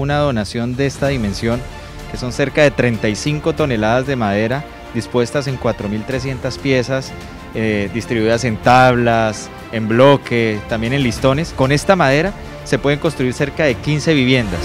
una donación de esta dimensión, que son cerca de 35 toneladas de madera dispuestas en 4.300 piezas, eh, distribuidas en tablas, en bloque, también en listones. Con esta madera se pueden construir cerca de 15 viviendas.